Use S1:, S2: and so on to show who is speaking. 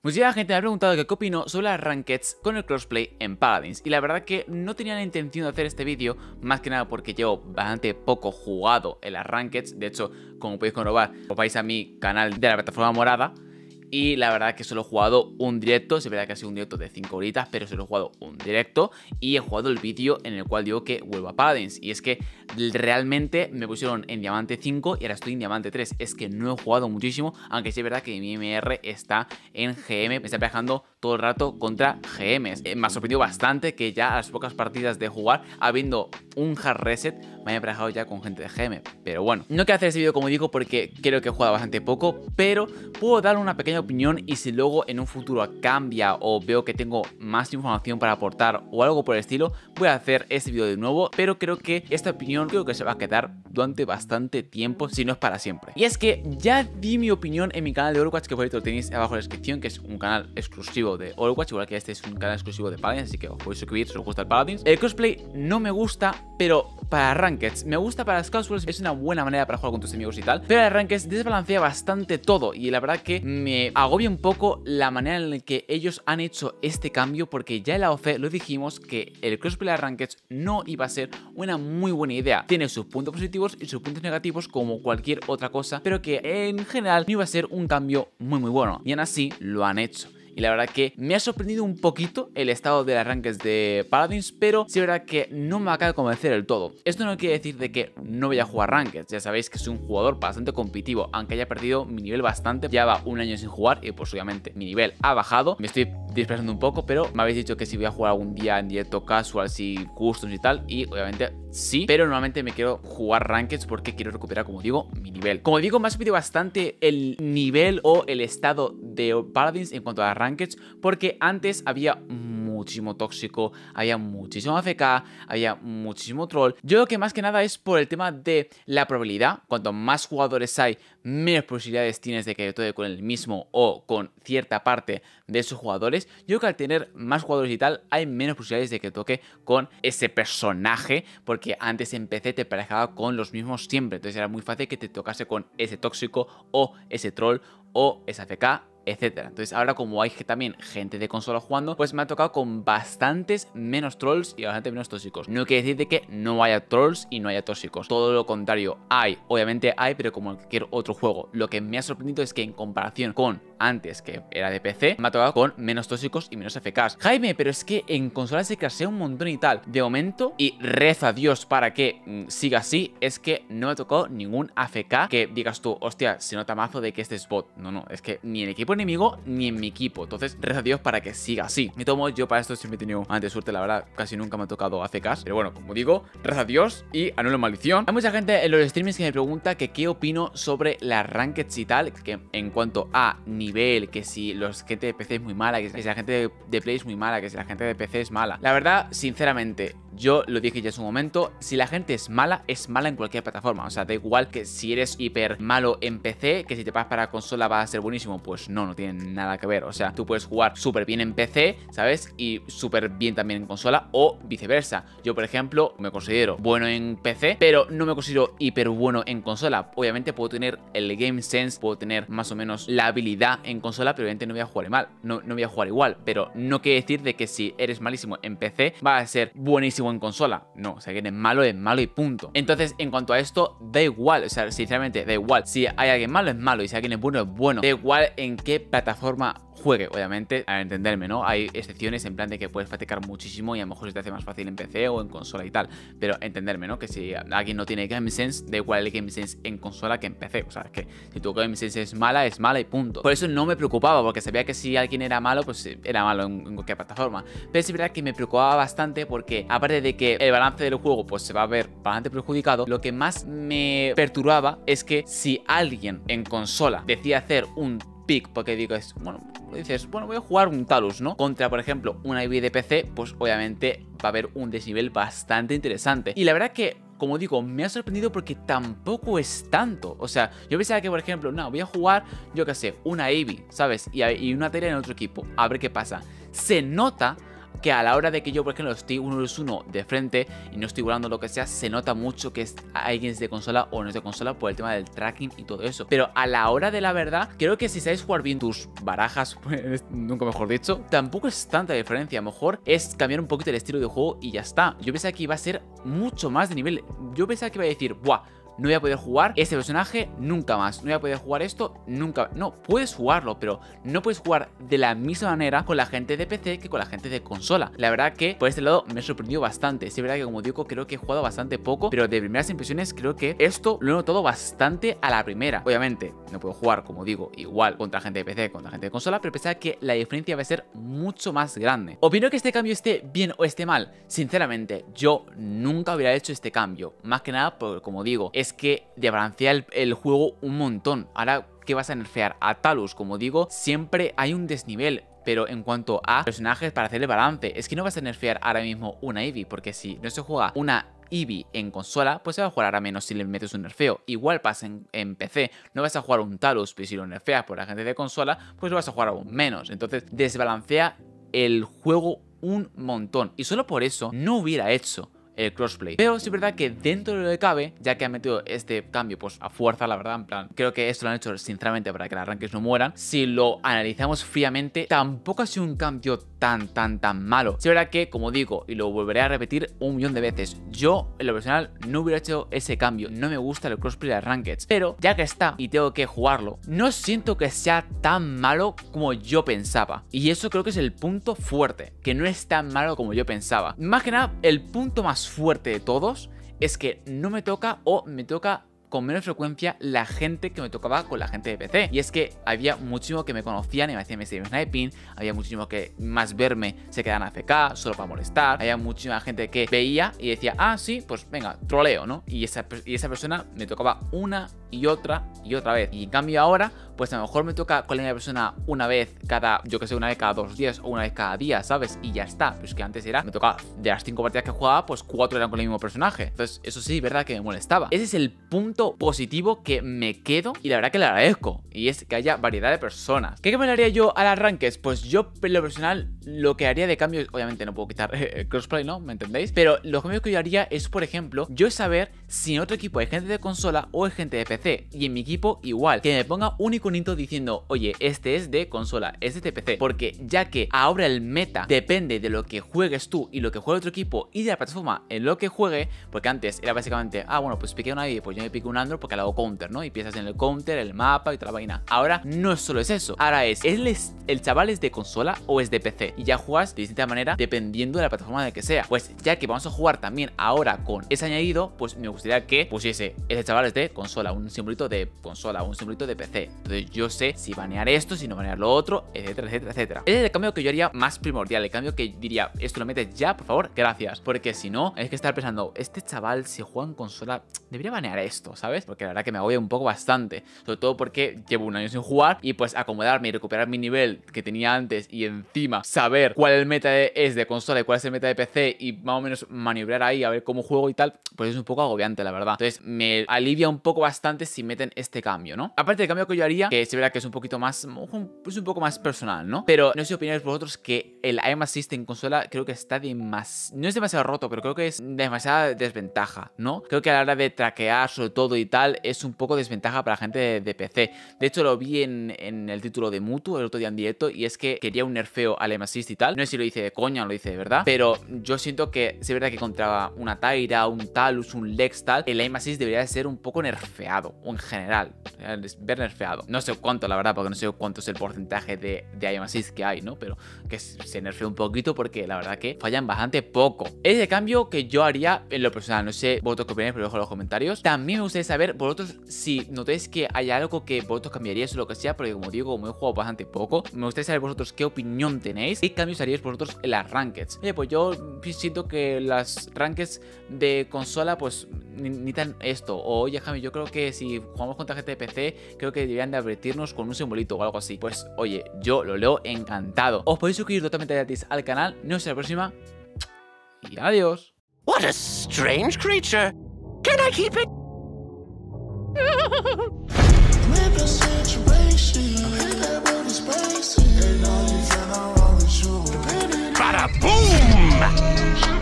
S1: Muchísima gente me ha preguntado qué opino sobre las rankeds con el crossplay en Paladins. Y la verdad que no tenía la intención de hacer este vídeo más que nada porque llevo bastante poco jugado en las rankeds, de hecho como podéis comprobar os vais a mi canal de la plataforma morada y la verdad que solo he jugado un directo, es verdad que ha sido un directo de 5 horitas, pero solo he jugado un directo y he jugado el vídeo en el cual digo que vuelvo a. Y es que realmente me pusieron en Diamante 5 y ahora estoy en Diamante 3. Es que no he jugado muchísimo, aunque sí es verdad que mi MR está en GM, me está viajando todo el rato contra GMs. Eh, me ha sorprendido bastante que ya a las pocas partidas de jugar, habiendo un hard reset, me haya emparejado ya con gente de GM. Pero bueno, no quiero hacer este vídeo como digo porque creo que he jugado bastante poco, pero puedo dar una pequeña opinión y si luego en un futuro cambia o veo que tengo más información para aportar o algo por el estilo, voy a hacer este vídeo de nuevo, pero creo que esta opinión creo que se va a quedar durante bastante tiempo, si no es para siempre. Y es que ya di mi opinión en mi canal de Overwatch, que por cierto lo tenéis abajo en la descripción, que es un canal exclusivo de Overwatch, igual que este es un canal exclusivo de Paladins, así que os podéis suscribir si os gusta el Paladins. El crossplay no me gusta, pero para Rankeds me gusta para casuals, es una buena manera para jugar con tus amigos y tal, pero el Rankeds desbalancea bastante todo y la verdad que me agobia un poco la manera en la que ellos han hecho este cambio, porque ya en la OC lo dijimos que el crossplay de Rankeds no iba a ser una muy buena idea. Tiene sus puntos positivos y sus puntos negativos como cualquier otra cosa, pero que en general no iba a ser un cambio muy muy bueno. Y aún así lo han hecho y la verdad que me ha sorprendido un poquito el estado de arranques de Paladins, pero sí es verdad que no me acaba de convencer del todo. Esto no quiere decir de que no voy a jugar rankeds, ya sabéis que soy un jugador bastante competitivo, aunque haya perdido mi nivel bastante, lleva un año sin jugar y pues obviamente mi nivel ha bajado, me estoy dispersando un poco, pero me habéis dicho que si voy a jugar algún día en directo casual, si customs y tal, y obviamente sí, pero normalmente me quiero jugar rankeds porque quiero recuperar, como digo, mi nivel. Como digo, me ha subido bastante el nivel o el estado de Paladins en cuanto a porque antes había muchísimo tóxico, había muchísimo AFK, había muchísimo troll. Yo creo que más que nada es por el tema de la probabilidad. Cuanto más jugadores hay, menos posibilidades tienes de que te con el mismo o con cierta parte de esos jugadores. Yo creo que al tener más jugadores y tal, hay menos posibilidades de que toque con ese personaje, porque antes en PC te parejaba con los mismos siempre. Entonces era muy fácil que te tocase con ese tóxico o ese troll o ese AFK etcétera. Entonces ahora como hay también gente de consola jugando, pues me ha tocado con bastantes menos trolls y bastante menos tóxicos. No quiere decir de que no haya trolls y no haya tóxicos. Todo lo contrario, hay, obviamente hay, pero como cualquier otro juego. Lo que me ha sorprendido es que en comparación con antes, que era de PC, me ha tocado con menos tóxicos y menos FKs. Jaime, pero es que en consolas se crasea un montón y tal. De momento, y reza a Dios para que mm, siga así, es que no me ha tocado ningún AFK que digas tú, hostia, se nota mazo de que este es bot. No, no, es que ni en equipo enemigo ni en mi equipo. Entonces, reza a Dios para que siga así. Me tomo yo para esto siempre he tenido antes suerte, la verdad, casi nunca me ha tocado AFKs. Pero bueno, como digo, reza a Dios y anulo maldición. Hay mucha gente en los streamings que me pregunta que qué opino sobre las rankeds y tal, que en cuanto a que si los gente de PC es muy mala, que si la gente de Play es muy mala, que si la gente de PC es mala. La verdad, sinceramente, yo lo dije ya en su momento, si la gente es mala, es mala en cualquier plataforma. O sea, da igual que si eres hiper malo en PC, que si te pasas para consola va a ser buenísimo. Pues no, no tiene nada que ver. O sea, tú puedes jugar súper bien en PC, ¿sabes? Y súper bien también en consola o viceversa. Yo, por ejemplo, me considero bueno en PC, pero no me considero hiper bueno en consola. Obviamente puedo tener el game sense, puedo tener más o menos la habilidad en consola, pero obviamente no voy a jugar mal. No, no voy a jugar igual. Pero no quiere decir de que si eres malísimo en PC, va a ser buenísimo en consola. No, o sea, que eres malo, es malo y punto. Entonces, en cuanto a esto, da igual, o sea, sinceramente, da igual. Si hay alguien malo, es malo, y si alguien es bueno, es bueno. Da igual en qué plataforma juegue, obviamente, a entenderme, ¿no? Hay excepciones en plan de que puedes practicar muchísimo y a lo mejor se te hace más fácil en PC o en consola y tal, pero entenderme, ¿no? Que si alguien no tiene Game Sense, da igual el Game Sense en consola que en PC, o sea, es que si tu Game Sense es mala, es mala y punto. Por eso no me preocupaba, porque sabía que si alguien era malo, pues era malo en, cualquier plataforma. Pero es verdad que me preocupaba bastante porque, aparte de que el balance del juego pues se va a ver bastante perjudicado, lo que más me perturbaba es que si alguien en consola decía hacer un pick, porque digo, es, bueno, dices, bueno, voy a jugar un Talus, ¿no? Contra, por ejemplo, una IV de PC, pues obviamente va a haber un desnivel bastante interesante. Y la verdad que como digo, me ha sorprendido porque tampoco es tanto. O sea, yo pensaba que, por ejemplo, no, voy a jugar, yo qué sé, una Eevee, ¿sabes? Y, y una tarea en otro equipo. A ver qué pasa. Se nota que a la hora de que yo, por ejemplo, estoy uno vs uno de frente y no estoy volando lo que sea, se nota mucho que es alguien es de consola o no es de consola por el tema del tracking y todo eso. Pero a la hora de la verdad, creo que si sabes jugar bien tus barajas, pues, nunca mejor dicho, tampoco es tanta diferencia. A lo mejor es cambiar un poquito el estilo de juego y ya está. Yo pensaba que iba a ser mucho más de nivel. Yo pensaba que iba a decir, buah, no voy a poder jugar este personaje nunca más, no voy a poder jugar esto nunca, no, puedes jugarlo, pero no puedes jugar de la misma manera con la gente de PC que con la gente de consola. La verdad que por este lado me sorprendió bastante, es verdad que como digo creo que he jugado bastante poco, pero de primeras impresiones creo que esto lo he notado bastante a la primera. Obviamente no puedo jugar, como digo, igual contra gente de PC, contra gente de consola, pero pensaba que la diferencia va a ser mucho más grande. ¿Opino que este cambio esté bien o esté mal? Sinceramente, yo nunca hubiera hecho este cambio, más que nada porque como digo, es que desbalancea el, el juego un montón. Ahora que vas a nerfear a Talus, como digo, siempre hay un desnivel pero en cuanto a personajes para hacer el balance, es que no vas a nerfear ahora mismo una Eevee, porque si no se juega una Eevee en consola, pues se va a jugar ahora menos si le metes un nerfeo. Igual pasa en, PC, no vas a jugar un Talus, pero si lo nerfeas por la gente de consola, pues lo vas a jugar aún menos. Entonces desbalancea el juego un montón. Y solo por eso no hubiera hecho el crossplay. Pero sí es verdad que dentro de lo que cabe, ya que han metido este cambio pues a fuerza, la verdad, en plan, creo que esto lo han hecho sinceramente para que los arranques no mueran. Si lo analizamos fríamente, tampoco ha sido un cambio tan, tan, tan malo. Es verdad que, como digo, y lo volveré a repetir un millón de veces, yo en lo personal no hubiera hecho ese cambio. No me gusta el crossplay de rankeds, pero ya que está y tengo que jugarlo, no siento que sea tan malo como yo pensaba. Y eso creo que es el punto fuerte, que no es tan malo como yo pensaba. Más que nada, el punto más fuerte de todos es que no me toca o me toca con menos frecuencia la gente que me tocaba con la gente de PC. Y es que había muchísimo que me conocían y me hacían mi sniping, había muchísimo que más verme se quedan a FK solo para molestar, había muchísima gente que veía y decía, ah, sí, pues venga, troleo, ¿no? Y esa, y esa persona me tocaba una y otra y otra vez. Y en cambio ahora, pues a lo mejor me toca con la misma persona una vez cada, yo que sé, una vez cada dos días o una vez cada día, ¿sabes? Y ya está. Pues que antes era, me tocaba de las cinco partidas que jugaba, pues cuatro eran con el mismo personaje. Entonces, eso sí, verdad que me molestaba. Ese es el punto positivo que me quedo y la verdad que le agradezco. Y es que haya variedad de personas. ¿Qué cambiaría yo a las rankings? Pues yo, en lo personal, lo que haría de cambio, obviamente no puedo quitar el crossplay, ¿no? ¿Me entendéis? Pero lo cambios que yo haría es, por ejemplo, yo saber si en otro equipo hay gente de consola o hay gente de PC. Y en mi equipo igual, que me ponga un iconito diciendo, oye, este es de consola, es de PC. Porque ya que ahora el meta depende de lo que juegues tú y lo que juegue otro equipo y de la plataforma en lo que juegue, porque antes era básicamente, ah, bueno, pues piqué una y pues yo me piqué un Android porque hago counter, ¿no? Y piensas en el counter, el mapa y toda la vaina. Ahora no solo es eso, ahora es, ¿el, el chaval es de consola o es de PC? Y ya juegas de distinta manera dependiendo de la plataforma de que sea. Pues ya que vamos a jugar también ahora con ese añadido, pues me gustaría que pusiese ese chaval es de consola, un simbolito de consola, un simbolito de PC. Entonces yo sé si banear esto, si no banear lo otro, etcétera, etcétera, etcétera. Ese es el cambio que yo haría más primordial, el cambio que diría, esto lo metes ya, por favor, gracias. Porque si no, es que estar pensando, este chaval si juega en consola, debería banear esto, ¿sabes? Porque la verdad que me agobia un poco bastante. Sobre todo porque llevo un año sin jugar y pues acomodarme y recuperar mi nivel que tenía antes y encima saber cuál el meta es de consola y cuál es el meta de PC y más o menos maniobrar ahí a ver cómo juego y tal, pues es un poco agobiante, la verdad. Entonces me alivia un poco bastante si meten este cambio, ¿no? Aparte del cambio que yo haría, que se verá que es un poquito más, es un poco más personal, ¿no? Pero no sé si opináis vosotros que el aim assist en consola creo que está demasiado, no es demasiado roto, pero creo que es demasiada desventaja, ¿no? Creo que a la hora de traquear sobre todo y tal, es un poco desventaja para la gente de, PC. De hecho, lo vi en, el título de Mutu el otro día en directo y es que quería un nerfeo al aim assist y tal. No sé si lo hice de coña o lo hice de verdad, pero yo siento que es verdad que contra una Tyra, un Talus, un Lex tal, el aim assist debería ser un poco nerfeado, o en general, ver nerfeado. No sé cuánto, la verdad, porque no sé cuánto es el porcentaje de, de assist que hay, ¿no? Pero que se nerfee un poquito porque la verdad que fallan bastante poco. Es el cambio que yo haría en lo personal, no sé vosotros qué opináis, pero dejo en los comentarios. También me gustaría saber vosotros si notáis que hay algo que vosotros cambiaríais o lo que sea, porque como digo, como he jugado bastante poco, me gustaría saber vosotros qué opinión tenéis, qué cambios haríais vosotros en las rankeds. Oye, pues yo siento que las rankeds de consola, pues ni tan esto. O oye, Jami, yo creo que si jugamos contra gente de PC, creo que deberían de advertirnos con un simbolito o algo así. Pues oye, yo lo leo encantado. Os podéis suscribir totalmente gratis al canal. Nos vemos en la próxima. Y adiós. What a strange creature. Can I keep it? Boom!